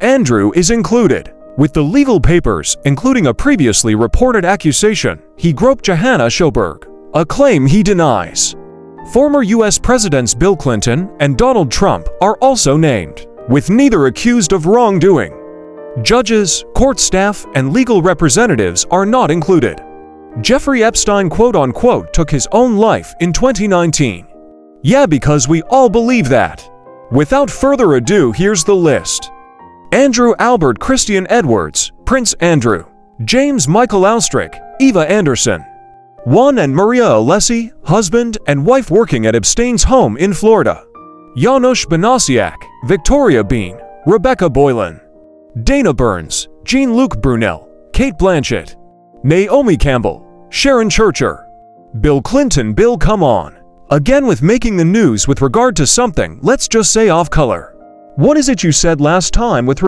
Andrew is included. With the legal papers, including a previously reported accusation, he groped Johanna Sjoberg, a claim he denies. Former U.S. Presidents Bill Clinton and Donald Trump are also named, with neither accused of wrongdoing. Judges, court staff, and legal representatives are not included. Jeffrey Epstein quote-unquote took his own life in 2019. Yeah, because we all believe that. Without further ado, here's the list. Andrew Albert Christian Edwards, Prince Andrew. James Michael Austrich, Eva Anderson. Juan and Maria Alessi, husband and wife working at Epstein's home in Florida. Janusz Banasiak, Victoria Bean, Rebecca Boylan. Dana Burns, Jean-Luc Brunel, Cate Blanchett. Naomi Campbell, Sharon Churcher. Bill Clinton Bill come on. Again with making the news with regard to something, let's just say off color. What is it you said last time with